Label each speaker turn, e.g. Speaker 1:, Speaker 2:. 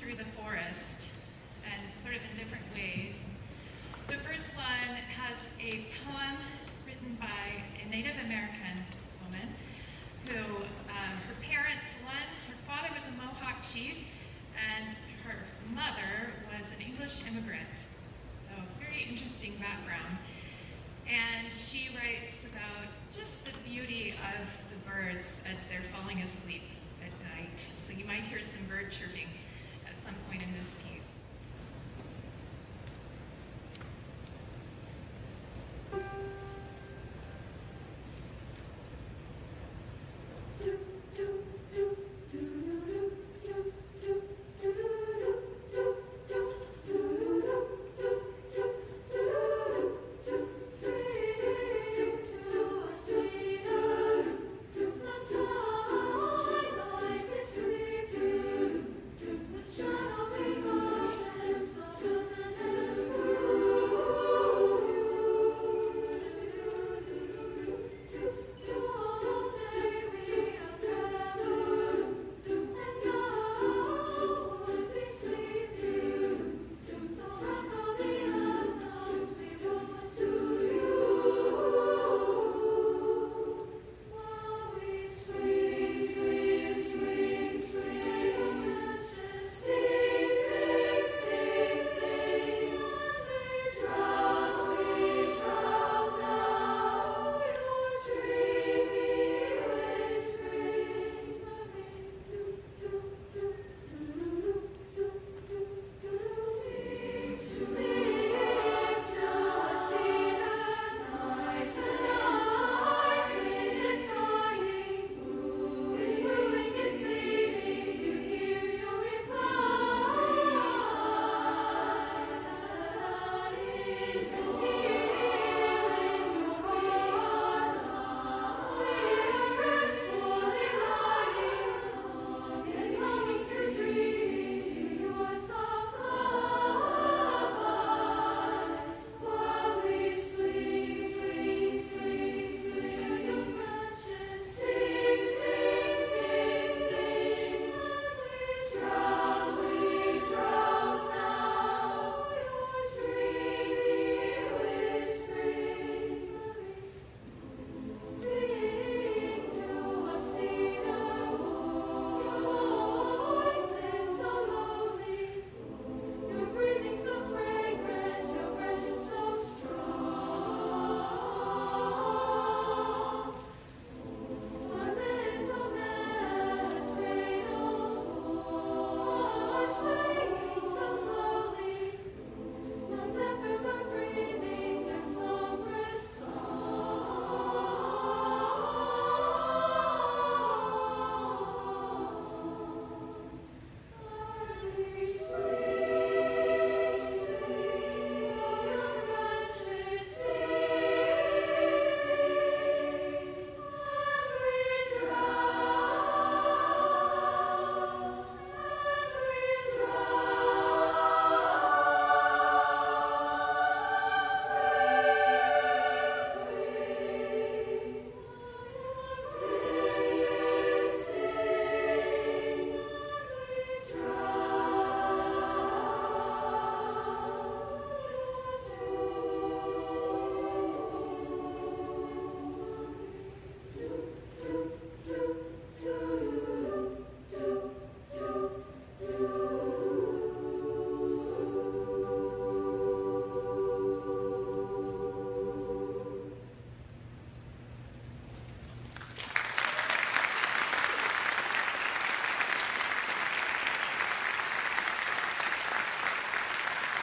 Speaker 1: through the forest and sort of in different ways. The first one has a poem written by a Native American woman who, um, her parents, one, her father was a Mohawk chief, and her mother was an English immigrant. So, very interesting background. And she writes about just the beauty of the birds as they're falling asleep at night. So, you might hear some bird chirping some point in this piece.